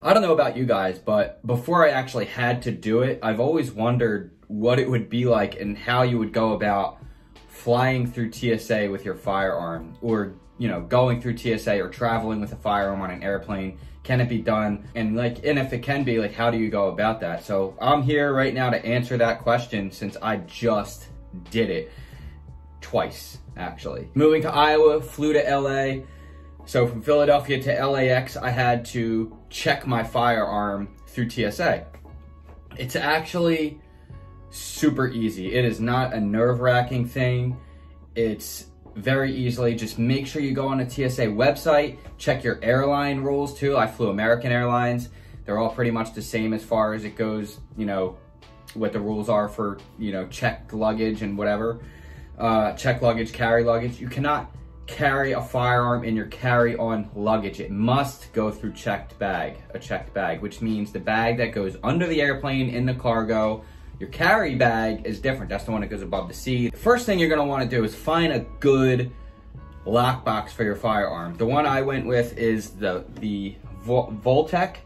I don't know about you guys, but before I actually had to do it, I've always wondered what it would be like and how you would go about flying through TSA with your firearm or, you know, going through TSA or traveling with a firearm on an airplane. Can it be done? And like, and if it can be, like, how do you go about that? So I'm here right now to answer that question since I just did it twice, actually. Moving to Iowa, flew to LA, so from Philadelphia to LAX, I had to check my firearm through TSA. It's actually super easy. It is not a nerve wracking thing. It's very easily. Just make sure you go on a TSA website, check your airline rules too. I flew American Airlines. They're all pretty much the same as far as it goes, you know, what the rules are for, you know, checked luggage and whatever. Uh, check luggage, carry luggage. You cannot carry a firearm in your carry-on luggage. It must go through checked bag, a checked bag, which means the bag that goes under the airplane in the cargo. Your carry bag is different. That's the one that goes above the seat. The first thing you're gonna wanna do is find a good lockbox for your firearm. The one I went with is the, the Vaultek.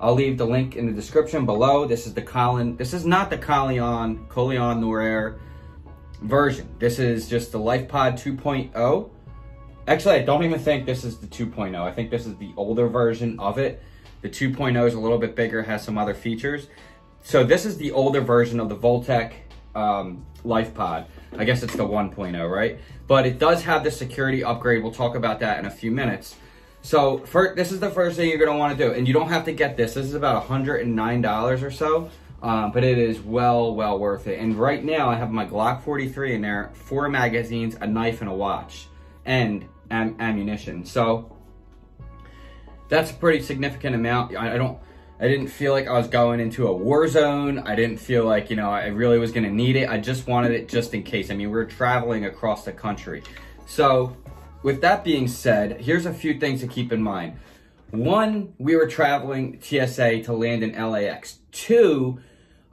I'll leave the link in the description below. This is the Colin, this is not the Colion, Colion Noir version. This is just the LifePod 2.0. Actually, I don't even think this is the 2.0. I think this is the older version of it. The 2.0 is a little bit bigger, has some other features. So this is the older version of the Vaultek um, LifePod. I guess it's the 1.0, right? But it does have the security upgrade. We'll talk about that in a few minutes. So for, this is the first thing you're gonna wanna do. And you don't have to get this. This is about $109 or so. Um, but it is well, well worth it. And right now I have my Glock 43 in there, four magazines, a knife, and a watch and am ammunition. So that's a pretty significant amount. I, I don't, I didn't feel like I was going into a war zone. I didn't feel like, you know, I really was going to need it. I just wanted it just in case. I mean, we're traveling across the country. So with that being said, here's a few things to keep in mind. One, we were traveling TSA to land in LAX. Two,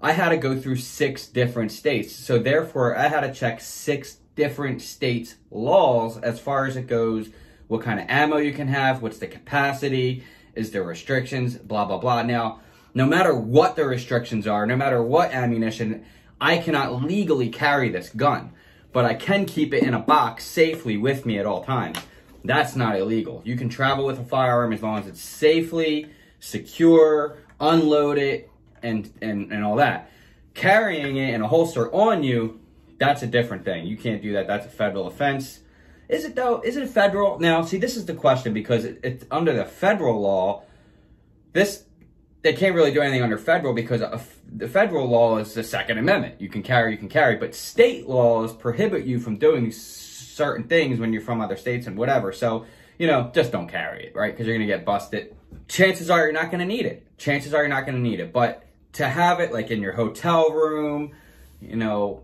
I had to go through six different states. So therefore, I had to check six different states' laws as far as it goes, what kind of ammo you can have, what's the capacity, is there restrictions, blah, blah, blah. Now, no matter what the restrictions are, no matter what ammunition, I cannot legally carry this gun, but I can keep it in a box safely with me at all times. That's not illegal. You can travel with a firearm as long as it's safely, secure, unload it, and, and, and all that. Carrying it in a holster on you, that's a different thing. You can't do that. That's a federal offense. Is it though? Is it federal? Now, see, this is the question because it, it's under the federal law. This they can't really do anything under federal because the federal law is the Second Amendment. You can carry, you can carry, but state laws prohibit you from doing certain things when you're from other states and whatever. So, you know, just don't carry it, right? Because you're gonna get busted. Chances are you're not gonna need it. Chances are you're not gonna need it. But to have it like in your hotel room, you know,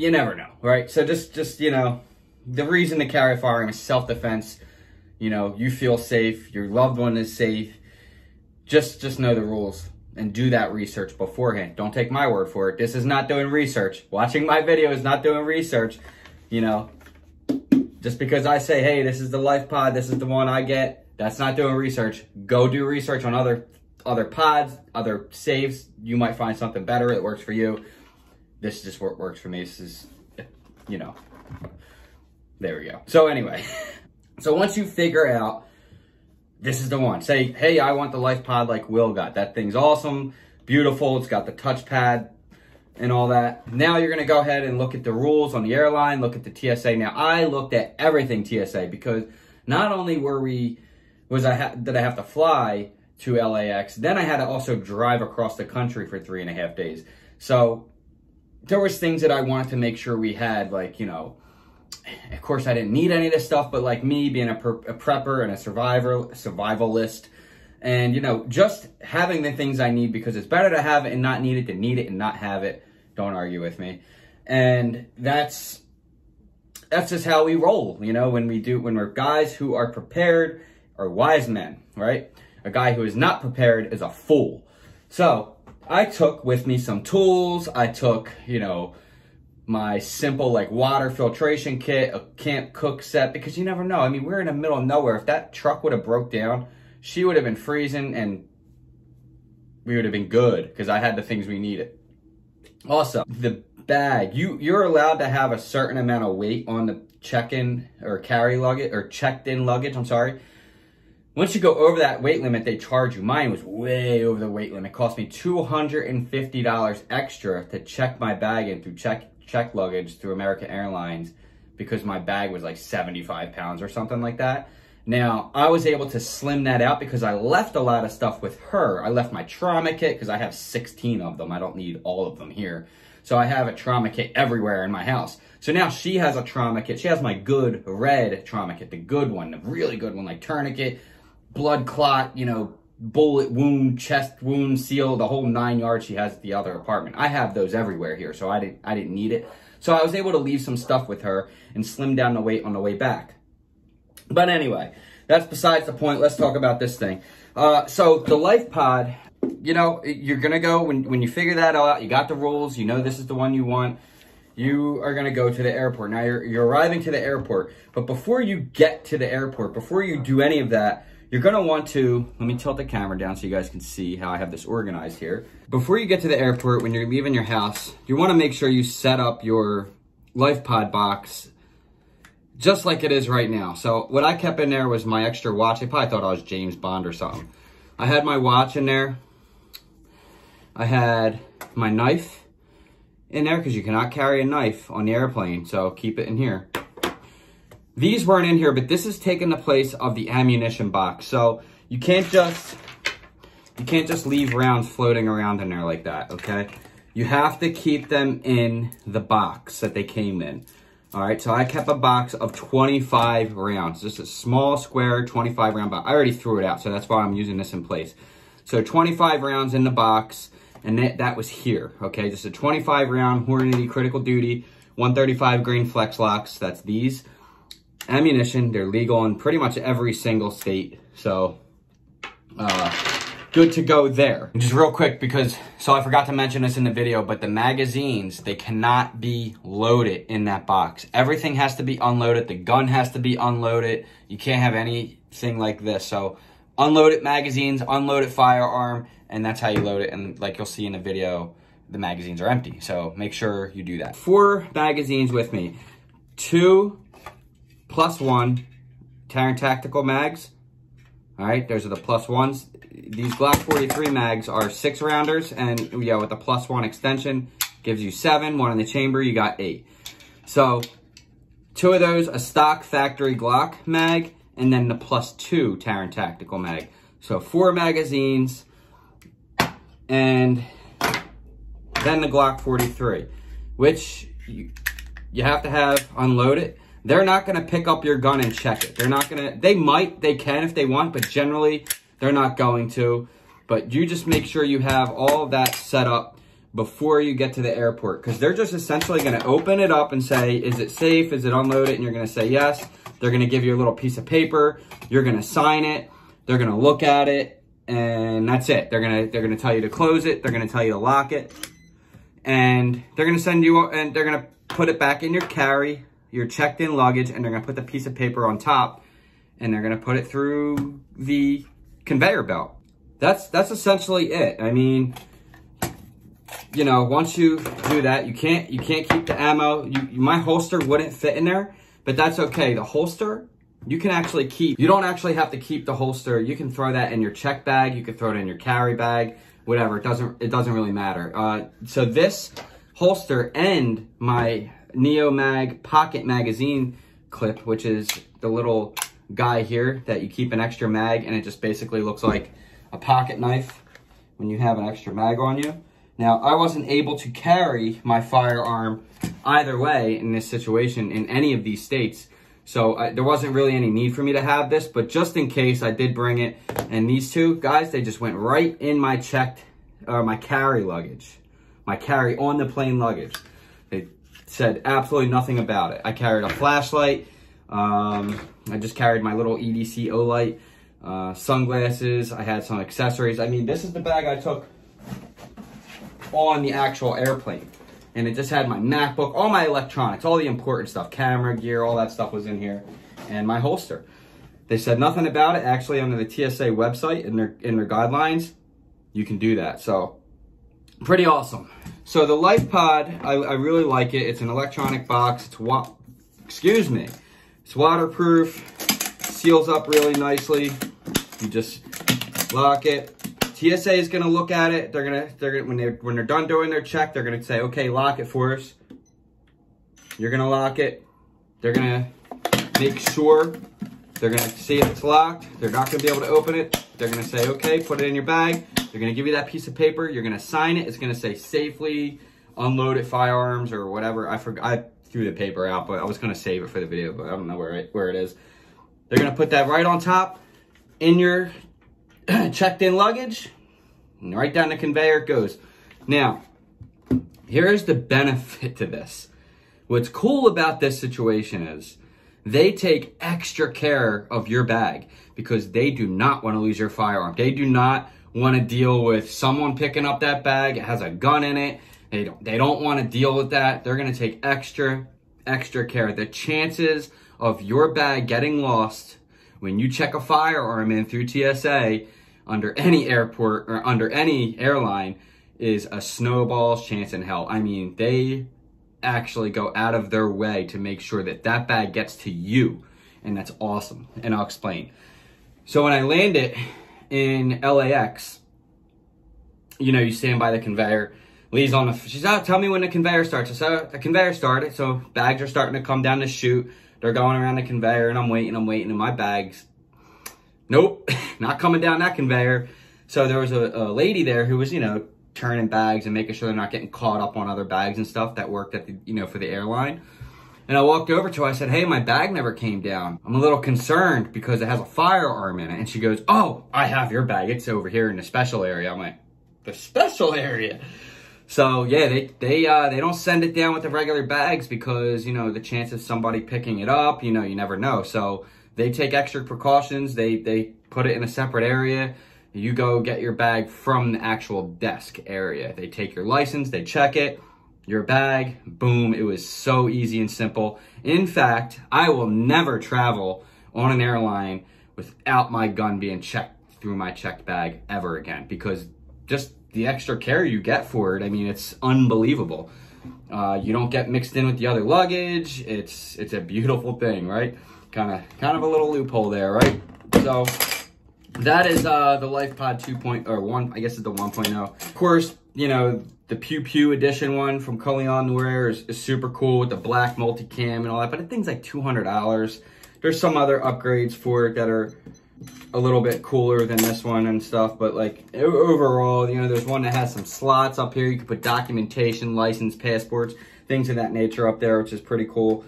you never know, right? So just, just you know, the reason to carry a firearm is self-defense. You know, you feel safe, your loved one is safe. Just, just know the rules and do that research beforehand. Don't take my word for it. This is not doing research. Watching my video is not doing research. You know, just because I say, hey, this is the life pod, this is the one I get, that's not doing research. Go do research on other other pods, other saves. You might find something better that works for you this is just what works for me. This is, you know, there we go. So anyway, so once you figure out this is the one, say, hey, I want the life pod like Will got. That thing's awesome, beautiful. It's got the touchpad and all that. Now you're gonna go ahead and look at the rules on the airline, look at the TSA. Now I looked at everything TSA because not only were we, was I ha- did I have to fly to LAX, then I had to also drive across the country for three and a half days. So there was things that I wanted to make sure we had, like, you know, of course I didn't need any of this stuff, but like me being a, a prepper and a survivor, survivalist, and you know, just having the things I need because it's better to have it and not need it than need it and not have it. Don't argue with me. And that's that's just how we roll, you know, when we do when we're guys who are prepared are wise men, right? A guy who is not prepared is a fool. So I took with me some tools. I took, you know, my simple like water filtration kit, a camp cook set, because you never know. I mean, we're in the middle of nowhere. If that truck would have broke down, she would have been freezing and we would have been good because I had the things we needed. Also, the bag, you, you're allowed to have a certain amount of weight on the check-in or carry luggage or checked-in luggage, I'm sorry. Once you go over that weight limit, they charge you. Mine was way over the weight limit. It cost me $250 extra to check my bag in through check check luggage through American Airlines because my bag was like 75 pounds or something like that. Now, I was able to slim that out because I left a lot of stuff with her. I left my trauma kit because I have 16 of them. I don't need all of them here. So I have a trauma kit everywhere in my house. So now she has a trauma kit. She has my good red trauma kit, the good one, the really good one, like tourniquet, blood clot, you know, bullet wound, chest wound, seal, the whole nine yards she has at the other apartment. I have those everywhere here, so I didn't I didn't need it. So I was able to leave some stuff with her and slim down the weight on the way back. But anyway, that's besides the point. Let's talk about this thing. Uh, so the Life Pod, you know, you're gonna go when when you figure that out. You got the rules. You know this is the one you want. You are gonna go to the airport. Now you're you're arriving to the airport, but before you get to the airport, before you do any of that, you're gonna want to, let me tilt the camera down so you guys can see how I have this organized here. Before you get to the airport, when you're leaving your house, you wanna make sure you set up your LifePod box just like it is right now. So what I kept in there was my extra watch. They probably thought I was James Bond or something. I had my watch in there. I had my knife in there because you cannot carry a knife on the airplane. So keep it in here. These weren't in here, but this is taking the place of the ammunition box. So you can't just, you can't just leave rounds floating around in there like that, okay? You have to keep them in the box that they came in. All right, so I kept a box of 25 rounds. Just a small square 25 round box. I already threw it out, so that's why I'm using this in place. So 25 rounds in the box, and that, that was here, okay? Just a 25 round Hornady Critical Duty 135 grain FlexLocks. That's these ammunition. They're legal in pretty much every single state. So, uh, good to go there. Just real quick because, so I forgot to mention this in the video, but the magazines, they cannot be loaded in that box. Everything has to be unloaded. The gun has to be unloaded. You can't have anything like this. So unloaded magazines, unloaded firearm, and that's how you load it. And like you'll see in the video, the magazines are empty. So make sure you do that. Four magazines with me. Two plus one Taran Tactical mags. All right, those are the plus ones. These Glock 43 mags are six rounders, and yeah, with the plus one extension, gives you seven. One in the chamber, you got eight. So, two of those, a stock factory Glock mag, and then the plus two Taran Tactical mag. So, four magazines, and then the Glock 43, which you, you have to have unloaded they're not going to pick up your gun and check it. They're not going to, they might, they can if they want, but generally they're not going to. But you just make sure you have all that set up before you get to the airport because they're just essentially going to open it up and say, is it safe? Is it unloaded? And you're going to say yes. They're going to give you a little piece of paper. You're going to sign it. They're going to look at it and that's it. They're going to, they're going to tell you to close it. They're going to tell you to lock it and they're going to send you and they're going to put it back in your carry your checked in luggage and they're gonna put the piece of paper on top and they're gonna put it through the conveyor belt. That's, that's essentially it. I mean, you know, once you do that, you can't, you can't keep the ammo. You, my holster wouldn't fit in there, but that's okay. The holster, you can actually keep, you don't actually have to keep the holster. You can throw that in your check bag. You can throw it in your carry bag, whatever. It doesn't, it doesn't really matter. Uh, so this holster and my Neomag pocket magazine clip, which is the little guy here that you keep an extra mag and it just basically looks like a pocket knife when you have an extra mag on you. Now, I wasn't able to carry my firearm either way in this situation in any of these states. So uh, there wasn't really any need for me to have this, but just in case I did bring it. And these two guys, they just went right in my checked, or uh, my carry luggage, my carry on the plane luggage. Said absolutely nothing about it. I carried a flashlight. Um, I just carried my little EDC Olight, uh, sunglasses. I had some accessories. I mean, this is the bag I took on the actual airplane. And it just had my MacBook, all my electronics, all the important stuff, camera gear, all that stuff was in here, and my holster. They said nothing about it. Actually, under the TSA website in their in their guidelines, you can do that. So pretty awesome. So the Life Pod, I, I really like it. It's an electronic box. It's wa excuse me. It's waterproof, seals up really nicely. You just lock it. TSA is gonna look at it. They're gonna, they're gonna, when they're when they're done doing their check, they're gonna say, okay, lock it for us. You're gonna lock it. They're gonna make sure they're gonna see if it's locked. They're not gonna be able to open it. They're gonna say, okay, put it in your bag. They're gonna give you that piece of paper. You're gonna sign it. It's gonna say safely unloaded firearms or whatever. I forgot, I threw the paper out, but I was gonna save it for the video, but I don't know where it, where it is. They're gonna put that right on top in your checked in luggage. And right down the conveyor it goes. Now, here's the benefit to this. What's cool about this situation is they take extra care of your bag because they do not want to lose your firearm. They do not want to deal with someone picking up that bag. It has a gun in it. They don't, they don't want to deal with that. They're going to take extra, extra care. The chances of your bag getting lost when you check a firearm in through TSA under any airport or under any airline is a snowball's chance in hell. I mean, they actually go out of their way to make sure that that bag gets to you. And that's awesome. And I'll explain. So when I land it in LAX, you know, you stand by the conveyor. Lee's on the, she's out, tell me when the conveyor starts. I said, the conveyor started. So bags are starting to come down the chute. They're going around the conveyor and I'm waiting, I'm waiting and my bags, nope, not coming down that conveyor. So there was a, a lady there who was, you know, turning bags and making sure they're not getting caught up on other bags and stuff that worked at the, you know, for the airline. And I walked over to her, I said, hey, my bag never came down. I'm a little concerned because it has a firearm in it. And she goes, oh, I have your bag. It's over here in the special area. I'm like, the special area? So yeah, they they uh, they don't send it down with the regular bags because you know the chance of somebody picking it up, you know, you never know. So they take extra precautions. They they put it in a separate area. You go get your bag from the actual desk area. They take your license, they check it, your bag, boom. It was so easy and simple. In fact, I will never travel on an airline without my gun being checked through my checked bag ever again because just the extra care you get for it, I mean, it's unbelievable. Uh, you don't get mixed in with the other luggage. It's it's a beautiful thing, right? Kind of kind of a little loophole there, right? So that is uh, the LifePod 2. or 1, I guess it's the 1.0. Of course, you know, the Pew Pew edition one from Colion Noir is, is super cool with the black multicam and all that, but the thing's like $200. There's some other upgrades for it that are a little bit cooler than this one and stuff, but like overall, you know, there's one that has some slots up here. You can put documentation, license, passports, things of that nature up there, which is pretty cool.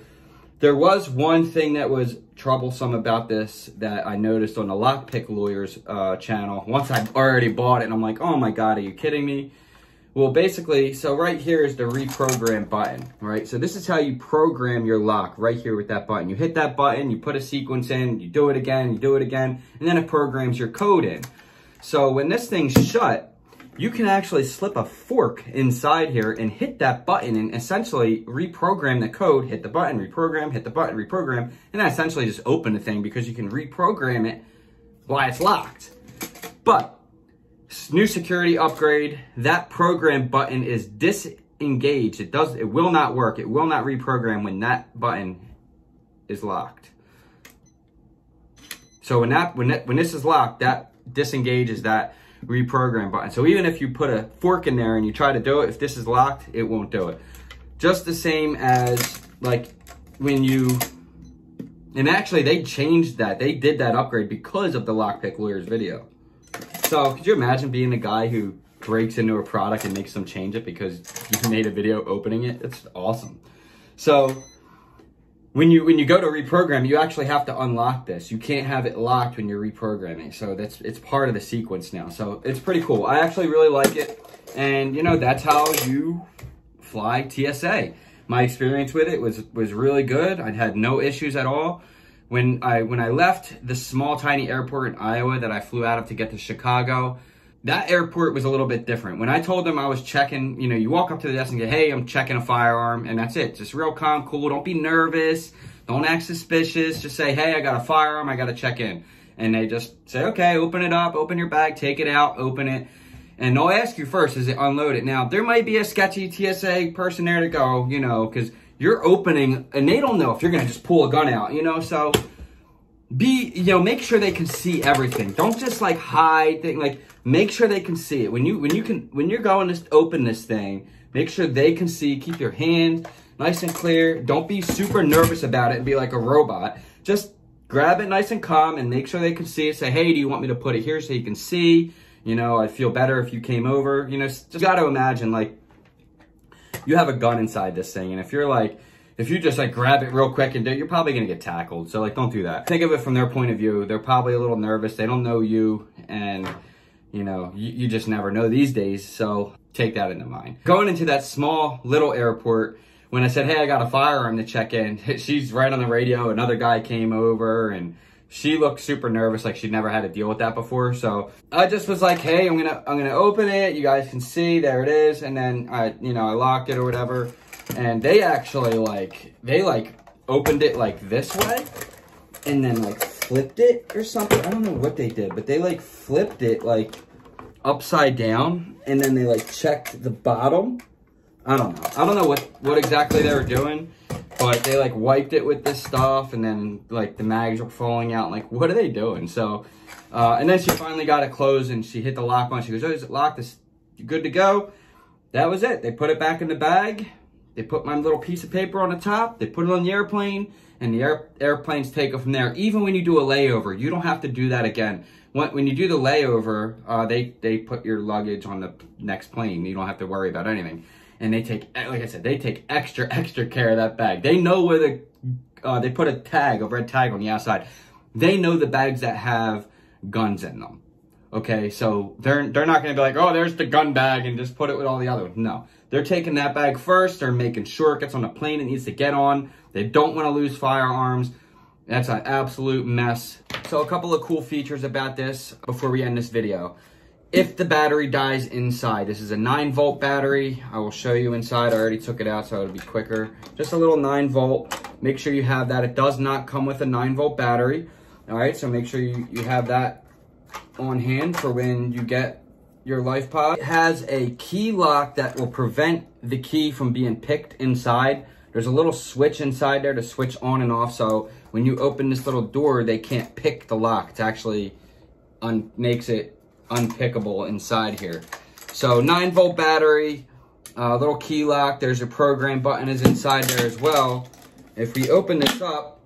There was one thing that was troublesome about this that I noticed on the Lockpick Lawyers uh, channel. Once I've already bought it, and I'm like, oh my God, are you kidding me? Well, basically, so right here is the reprogram button, right? So this is how you program your lock right here with that button. You hit that button, you put a sequence in, you do it again, you do it again, and then it programs your code in. So when this thing's shut, you can actually slip a fork inside here and hit that button and essentially reprogram the code, hit the button, reprogram, hit the button, reprogram, and then essentially just open the thing because you can reprogram it while it's locked. But new security upgrade, that program button is disengaged. It does, it will not work. It will not reprogram when that button is locked. So when that, when that, when this is locked, that disengages that reprogram button. So even if you put a fork in there and you try to do it, if this is locked, it won't do it. Just the same as like when you, and actually they changed that. They did that upgrade because of the Lockpick Lawyers video. So could you imagine being the guy who breaks into a product and makes them change it because you made a video opening it? It's awesome. So when you when you go to reprogram, you actually have to unlock this. You can't have it locked when you're reprogramming. So that's it's part of the sequence now. So it's pretty cool. I actually really like it. And you know, that's how you fly TSA. My experience with it was was really good. I had no issues at all when I when I left the small tiny airport in Iowa that I flew out of to get to Chicago, that airport was a little bit different. When I told them I was checking, you know, you walk up to the desk and go, "Hey, I'm checking a firearm," and that's it. Just real calm, cool. Don't be nervous. Don't act suspicious. Just say, "Hey, I got a firearm. I got to check in." And they just say, "Okay, open it up. Open your bag. Take it out. Open it." and they'll ask you first, is it unloaded? Now, there might be a sketchy TSA person there to go, you know, because you're opening, and they don't know if you're going to just pull a gun out, you know, so be, you know, make sure they can see everything. Don't just like hide thing, like make sure they can see it. When you, when you can, when you're going to open this thing, make sure they can see, keep your hand nice and clear. Don't be super nervous about it and be like a robot. Just grab it nice and calm and make sure they can see it. Say, hey, do you want me to put it here so you can see? You know, I'd feel better if you came over. You know, just got to imagine like you have a gun inside this thing. And if you're like, if you just like grab it real quick and do it, you're probably to get tackled. So like, don't do that. Think of it from their point of view. They're probably a little nervous. They don't know you and you know, you, you just never know these days. So take that into mind. Going into that small little airport, when I said, hey, I got a firearm to check in, she's right on the radio. Another guy came over and she looked super nervous, like she'd never had to deal with that before. So I just was like, hey, I'm gonna I'm gonna open it. You guys can see there it is. And then I, you know, I locked it or whatever. And they actually like they like opened it like this way and then like flipped it or something. I don't know what they did, but they like flipped it like upside down and then they like checked the bottom I don't know. I don't know what, what exactly they were doing, but they like wiped it with this stuff and then like the mags were falling out. Like, what are they doing? So, uh, and then she finally got it closed and she hit the lock button. She goes, oh, is it locked? This good to go. That was it. They put it back in the bag. They put my little piece of paper on the top. They put it on the airplane and the air, airplanes take it from there. Even when you do a layover, you don't have to do that again. When, when you do the layover, uh, they, they put your luggage on the next plane. You don't have to worry about anything and they take, like I said, they take extra, extra care of that bag. They know where the, uh, they put a tag, a red tag on the outside. They know the bags that have guns in them. Okay, so they're they're not going to be like, oh, there's the gun bag and just put it with all the other ones. No, they're taking that bag first. They're making sure it gets on the plane it needs to get on. They don't want to lose firearms. That's an absolute mess. So a couple of cool features about this before we end this video if the battery dies inside. This is a 9 volt battery. I will show you inside. I already took it out so it'll be quicker. Just a little 9 volt. Make sure you have that. It does not come with a 9 volt battery. All right, so make sure you, you have that on hand for when you get your LifePod. It has a key lock that will prevent the key from being picked inside. There's a little switch inside there to switch on and off. So when you open this little door, they can't pick the lock. It actually makes it unpickable inside here. So 9 volt battery, uh, little key lock. There's a program button is inside there as well. If we open this up,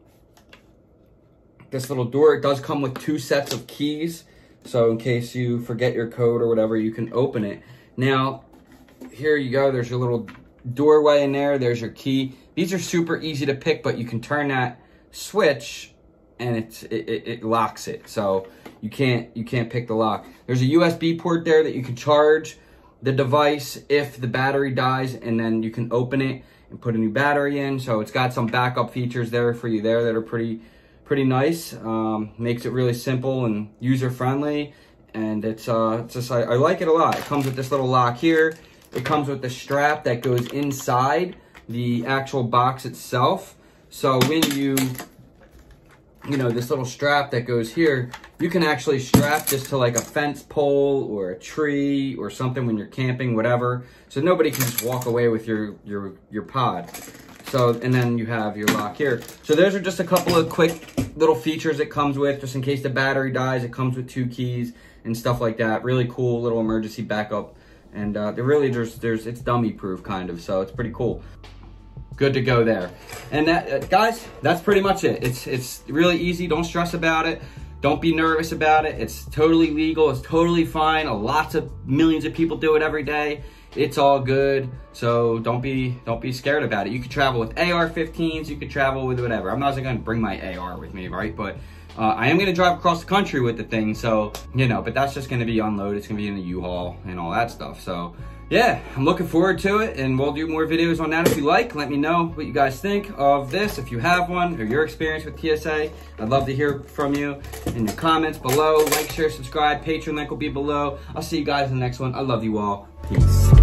this little door, it does come with two sets of keys. So in case you forget your code or whatever, you can open it. Now, here you go. There's your little doorway in there. There's your key. These are super easy to pick, but you can turn that switch and it's, it, it, it locks it. So you can't you can't pick the lock. There's a USB port there that you can charge the device if the battery dies and then you can open it and put a new battery in. So it's got some backup features there for you there that are pretty pretty nice. Um, makes it really simple and user friendly. And it's, uh, it's just, I, I like it a lot. It comes with this little lock here. It comes with the strap that goes inside the actual box itself. So when you you know, this little strap that goes here, you can actually strap this to like a fence pole or a tree or something when you're camping, whatever. So nobody can just walk away with your, your, your pod. So, and then you have your lock here. So those are just a couple of quick little features it comes with, just in case the battery dies, it comes with two keys and stuff like that. Really cool little emergency backup. And uh, really, there's, there's, it's dummy proof kind of, so it's pretty cool good to go there. And that, uh, guys, that's pretty much it. It's, it's really easy. Don't stress about it. Don't be nervous about it. It's totally legal. It's totally fine. A lots of millions of people do it every day. It's all good. So don't be don't be scared about it. You could travel with AR-15s. You could travel with whatever. I'm not going to bring my AR with me, right? But uh, I am going to drive across the country with the thing. So, you know, but that's just going to be unloaded. It's going to be in the U-Haul and all that stuff. So yeah, I'm looking forward to it and we'll do more videos on that if you like. Let me know what you guys think of this, if you have one or your experience with TSA. I'd love to hear from you in the comments below. Like, share, subscribe. Patreon link will be below. I'll see you guys in the next one. I love you all. Peace.